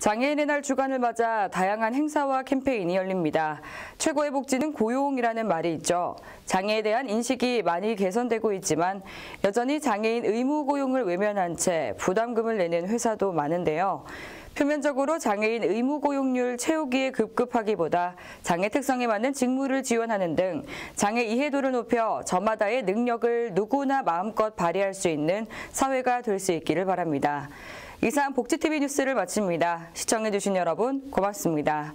장애인의 날 주간을 맞아 다양한 행사와 캠페인이 열립니다. 최고의 복지는 고용이라는 말이 있죠. 장애에 대한 인식이 많이 개선되고 있지만 여전히 장애인 의무 고용을 외면한 채 부담금을 내는 회사도 많은데요. 표면적으로 장애인 의무 고용률 채우기에 급급하기보다 장애 특성에 맞는 직무를 지원하는 등 장애 이해도를 높여 저마다의 능력을 누구나 마음껏 발휘할 수 있는 사회가 될 수 있기를 바랍니다. 이상 복지TV 뉴스를 마칩니다. 시청해주신 여러분 고맙습니다.